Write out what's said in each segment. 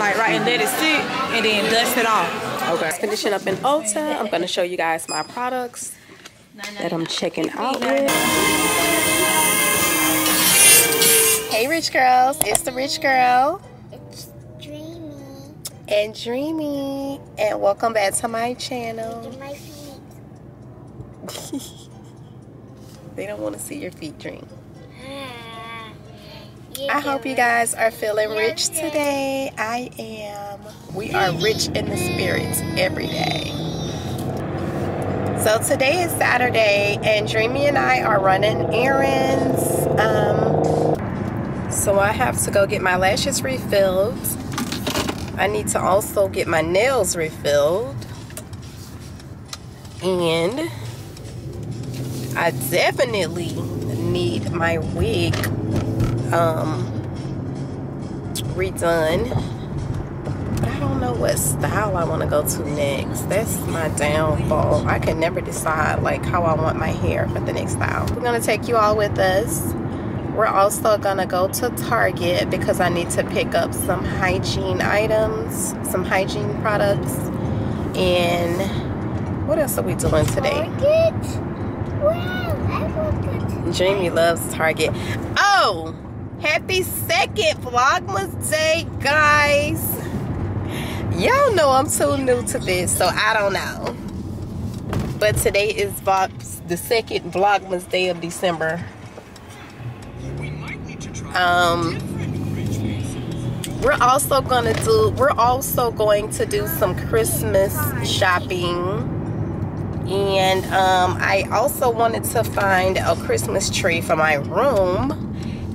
like right, and let it sit, and then dust it off. Okay. Finishing up in Ulta, I'm gonna show you guys my products that I'm checking out with. Hey, rich girls, it's the rich girl. It's dreamy. and Dreamy, and welcome back to my channel. My feet. They don't want to see your feet, Dream. I hope you guys are feeling rich today. I am. We are rich in the spirits every day. So today is Saturday, and Dreamy and I are running errands. Um, so I have to go get my lashes refilled. I need to also get my nails refilled. And I definitely need my wig um, redone. But I don't know what style I want to go to next. That's my downfall. I can never decide like how I want my hair for the next style. We're gonna take you all with us. We're also gonna go to Target because I need to pick up some hygiene items, some hygiene products, and what else are we doing today? Target? Wow, to. Jamie loves Target. Oh, happy second Vlogmas Day, guys. Y'all know I'm too new to this, so I don't know. But today is the second Vlogmas Day of December. Um, we're also gonna do. We're also going to do some Christmas shopping and um, I also wanted to find a Christmas tree for my room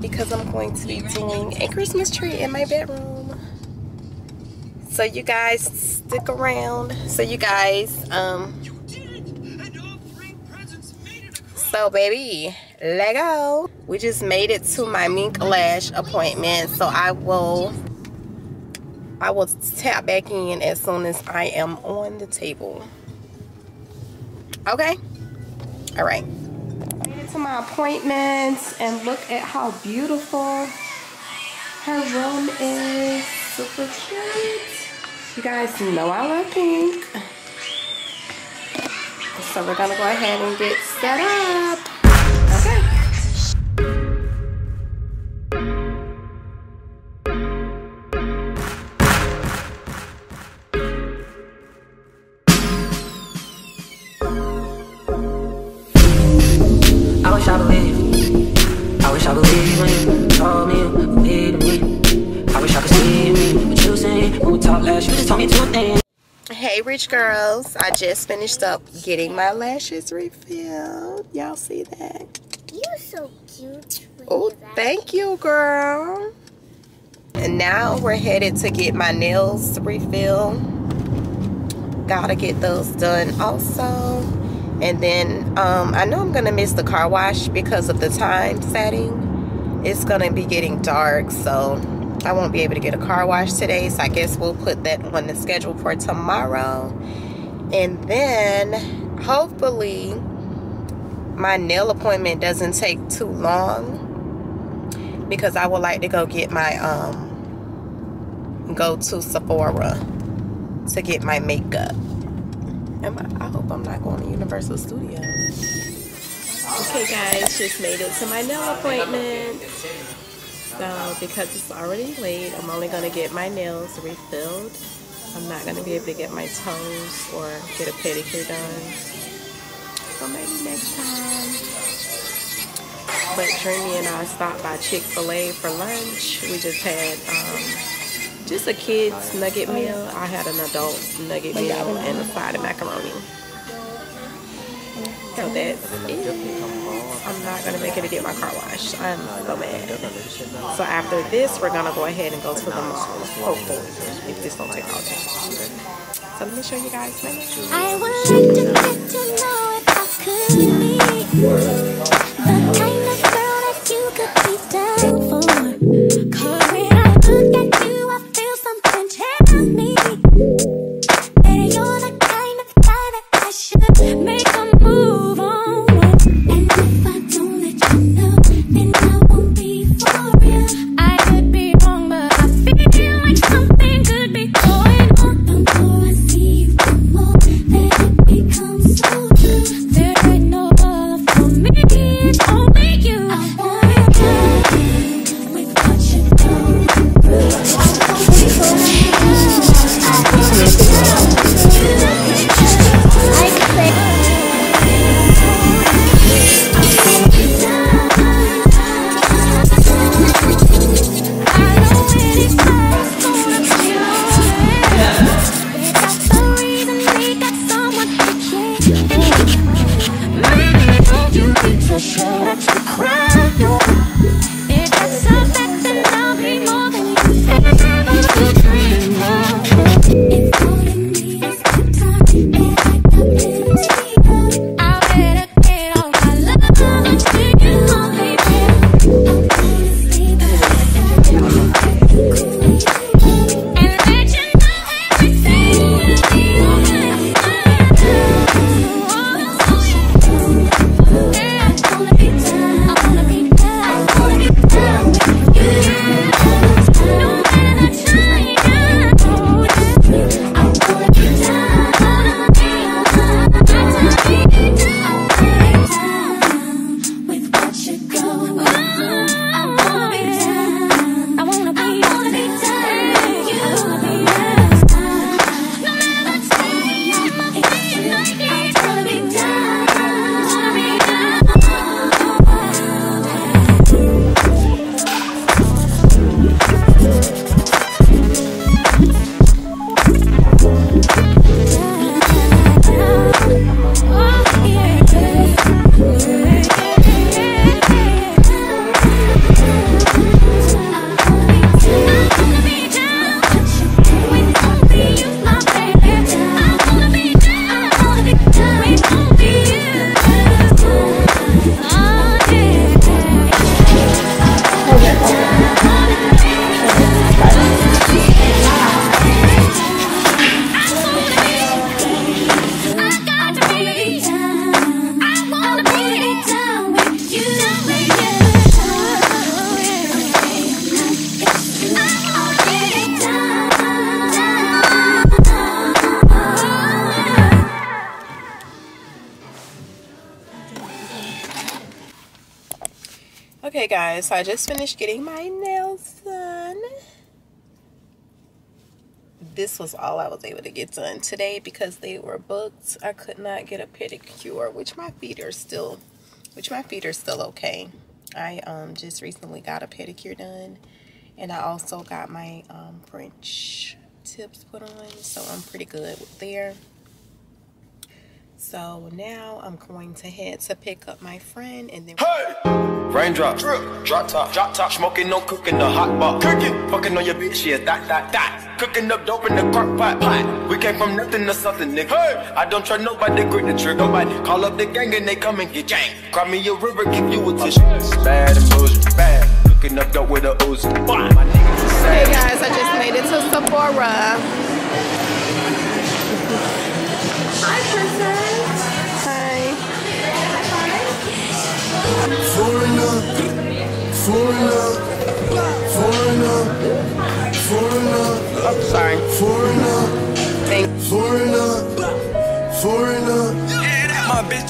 because I'm going to be doing a Christmas tree in my bedroom. So you guys stick around. So you guys, um, so baby, let go. We just made it to my mink lash appointment, so I will. I will tap back in as soon as I am on the table. Okay. All right. To my appointments and look at how beautiful her room is. Super cute. You guys know I love pink. So we're gonna go ahead and get set up. Girls. I just finished up getting my lashes refilled. Y'all see that? You're so cute. Oh, thank you, girl. And now we're headed to get my nails refilled. Gotta get those done also. And then um, I know I'm gonna miss the car wash because of the time setting. It's gonna be getting dark, so I won't be able to get a car wash today. So I guess we'll put that on the schedule for tomorrow. And then hopefully my nail appointment doesn't take too long because I would like to go get my um go to Sephora to get my makeup. I, I hope I'm not going to Universal Studios. Okay guys, just made it to my nail appointment. So because it's already late, I'm only gonna get my nails refilled. I'm not gonna be able to get my toes or get a pedicure done. So maybe next time. But Dreamy and I stopped by Chick-fil-A for lunch. We just had um, just a kid's nugget meal. I had an adult nugget meal and a side of macaroni. So that's it. I'm not gonna make it to get my car washed. I'm so mad. So after this, we're gonna go ahead and go to the mall. Hopefully, if this don't take all day. So let me show you guys my. I would like to get to know if I could be Okay, guys, so I just finished getting my nails done. This was all I was able to get done today because they were booked. I could not get a pedicure, which my feet are still, which my feet are still okay. I um just recently got a pedicure done, and I also got my um French tips put on, so I'm pretty good there. So now I'm going to head to pick up my friend, and then. Raindrop, drip, drop top, drop top, smoking, no cooking, the hot pot, cooking, fucking on your bitch, yeah, that, that, that, cooking up dope in the crock pot, pot. We came from nothing to something, nigga. Hey. I don't try nobody, grip the trigger, nobody. Call up the gang and they come and get gang. Cry me a river, give you a tissue. Bad and bullshit, bad, cooking up dope with a Uzi. My niggas is Hey guys, I just made it to Sephora.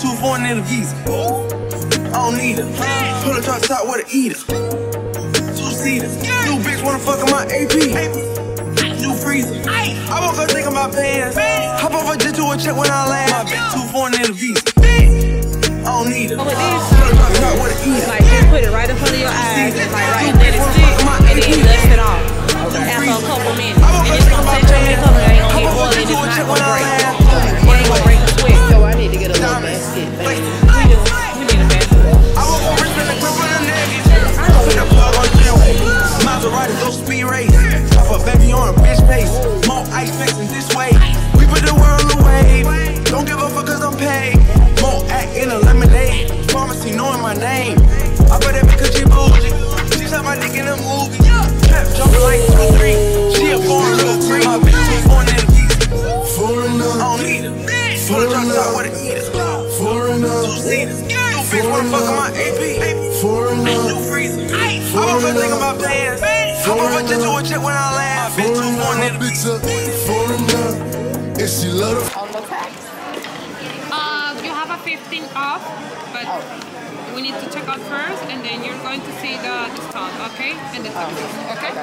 Too foreign in the. I don't need her. Pull a drop top with a eater. Two seaters. New bitch wanna fuck in my AP. New freezer. I woke up thinking pants. Hop off a jet to a check when I land. My bitch too foreign in the visa. I don't need her. Pull a drop top with a eater. like just put it right in front of your eyes like right it sit and then dust it off after a couple minutes. And it's gonna set your makeup and it ain't gonna get oily and it's not gonna break. Foreigner, Two seaters. New bitch wanna fuck in my AP. foreigner, New freezer. I woke up thinking about pants. Hop off a jet to a jet when I land. My bitch too foreign foreigner. in the Bitch a foreigner, and she love the On the tax. Uh, you have a 15 off, but we need to check out first, and then you're going to see the discount, okay? And the taxes, okay?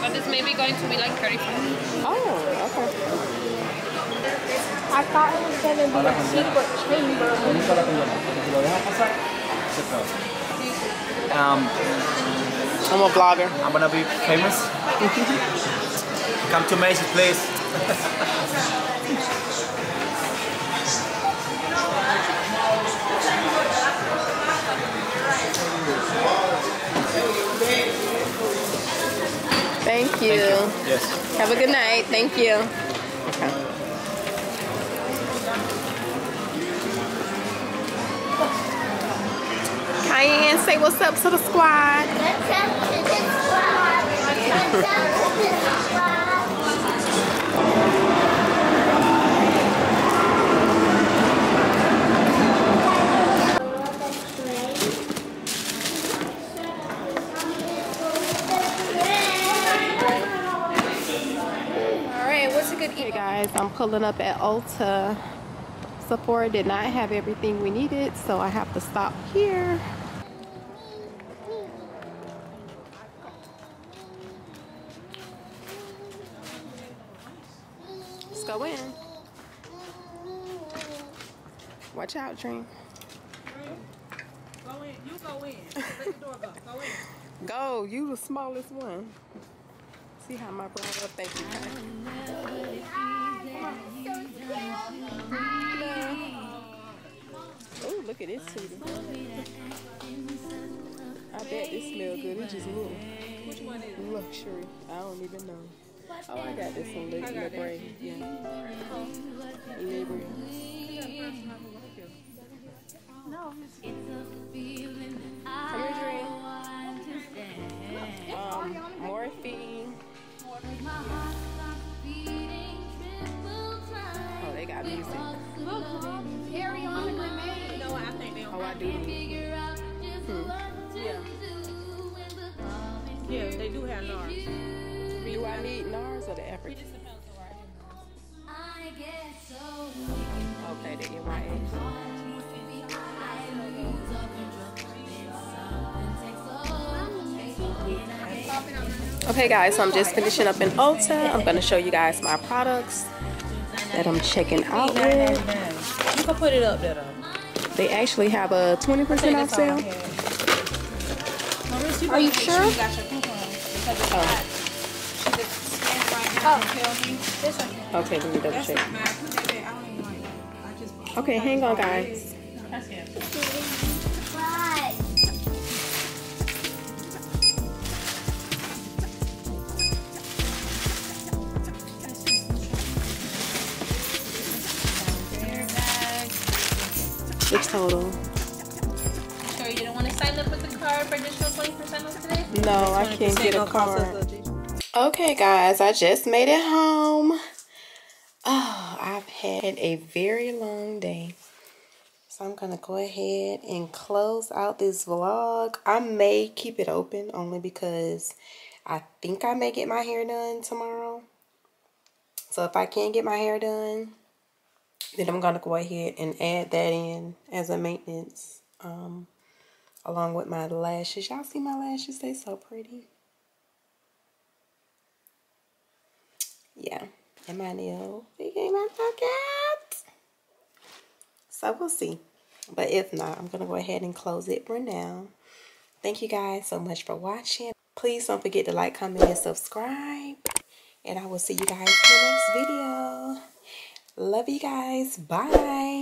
But this may be going to be like 35. Oh, okay. I thought it was going to be a secret chamber. Um, I'm a blogger. I'm going to be famous. Come to Macy's, please. Thank you. Thank you. Yes. Have a good night. Thank you. Okay. Cayenne, say what's up to the squad. All right, what's a good? Hey guys, I'm pulling up at Ulta. Sephora did not have everything we needed, so I have to stop here. Let's go in. Watch out, Dream. Go in. You go in. Let the door go. Go in. Go, you the smallest one. See how my up? Thank you. Oh, look at this tootie. I bet this smell good. It just moved. Which one is? Luxury. I don't even know. Oh, I got this one. Look, look braid. Yeah. Come here, Dream. Um, Morphe. Oh, they got music. You know what? I think they don't. Oh, I do. Hmm. Yeah, they do have NARS. Do I need NARS or the African? Okay guys, so I'm just finishing up in Ulta. I'm gonna show you guys my products that I'm checking out with. You can put it up there though. They actually have a 20% off sale. Are you sure? You got your coupon. Because it's not. She just scanned right now and tell me. This one. Okay, let me double check. not mine. Put that there. I don't even like it. I just. Okay, hang on guys. Total. Sure you didn't want to sign up with the card for additional 20% off today? No, I can't get a card. Okay, guys, I just made it home. Oh, I've had a very long day. So I'm going to go ahead and close out this vlog. I may keep it open only because I think I may get my hair done tomorrow. So if I can't get my hair done, then I'm going to go ahead and add that in as a maintenance um, along with my lashes. Y'all see my lashes? They so pretty. Yeah. And my nail. They came out so. So we'll see. But if not, I'm going to go ahead and close it for now. Thank you guys so much for watching. Please don't forget to like, comment, and subscribe. And I will see you guys in the next video. Love you guys. Bye.